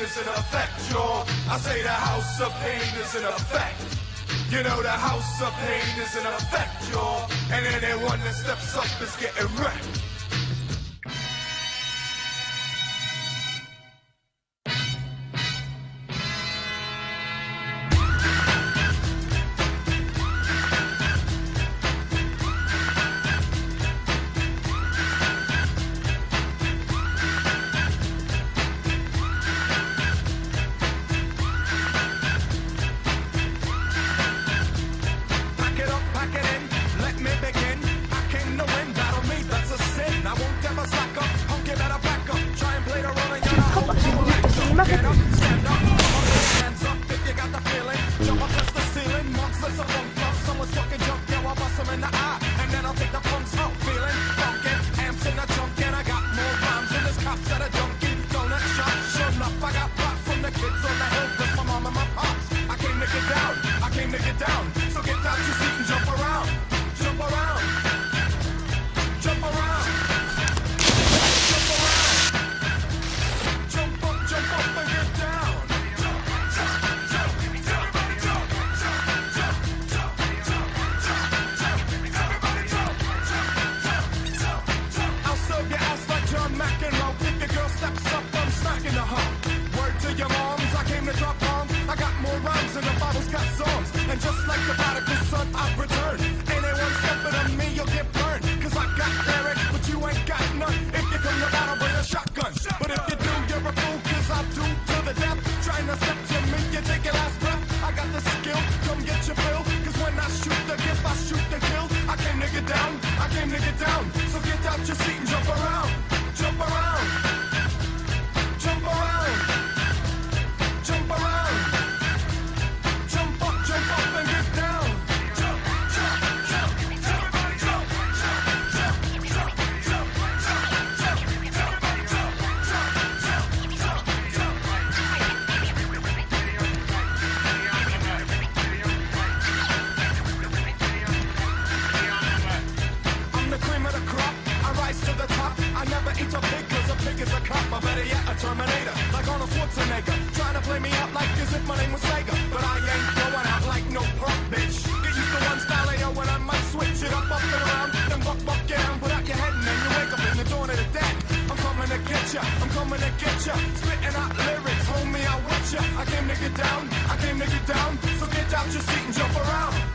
is in effect, y'all. I say the house of pain is in effect. You know the house of pain is in effect, y'all. And anyone that steps up is getting wrecked. Jump up, the ceiling. Someone's I'll bust 'em in the eye. And then I'll take the Your girl steps up, I'm smacking the hoe. Word to your moms, I came to drop bombs. I got more rhymes than the Bible's got Psalms. And just like the prodigal son, I've returned. Anyone stepping on me, you'll get burned. Cause I got lyrics, but you ain't got none. If you come to battle, bring a shotgun. But if you do, you're a fool, cause I do to the death. Trying to step to me, you take your last breath. I got the skill, come get your fill. Cause when I shoot the gift, I shoot the kill. I came to get down, I came to get down. So get out your seat and jump around, I never eat a pig cause a pig is a cop. Or better yet, a Terminator. Like Arnold Schwarzenegger. Trying to play me out like as if my name was Sega. But I ain't going out like no punk bitch. Get used to one style AO when I might switch it up, up and around. Then buck, buck, get down. Put out your head and then you wake up in the dawn of the dead. I'm coming to get ya. I'm coming to get ya. Spitting out lyrics. Homie, I want ya. I came to get down. I came to get down. So get out your seat and jump around.